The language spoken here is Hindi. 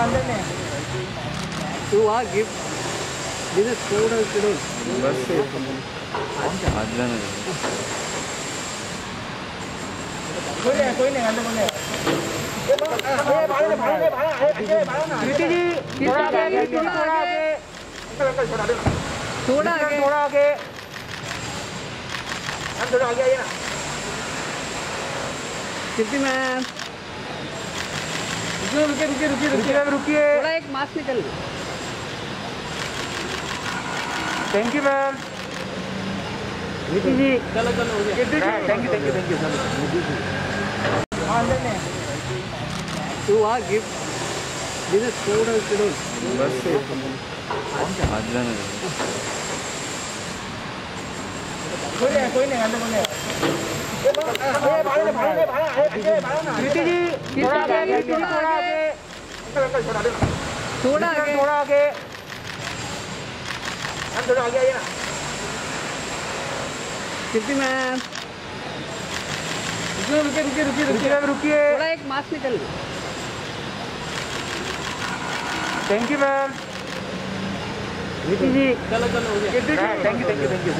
अंदर में तू आ गिफ्ट दिस थोड़ा किलो बस अदन कोई नहीं कोई नहीं अंदर बोले ये भाड़ा भाड़ा ले भाड़ा है ये भाड़ा ना कृति जी थोड़ा आगे थोड़ा आगे थोड़ा आगे थोड़ा आगे आइए ना कीर्ति मैम रुकिए रुकिए रुकिए रुकिए रुकिए थोड़ा एक मास्क निकल थैंक यू मैम जी। चलो चलो हो गया। Thank you thank you thank you तू आ गिफ्ट दिस थोड़ा किलो बस अदन कोई नहीं कोई नहीं अंदर बोले ये भाड़ा ले भाड़ा ले भाड़ा है ये भाड़ा ना कृति जी थोड़ा आगे थोड़ा आगे थोड़ा आगे थोड़ा आगे कीर्ति मैम रुकिए रुकिए रुकिए रुकिए रुकिए थोड़ा एक मास्क निकल thank you ma'am. Kriti ji चलो चलो thank you thank you thank you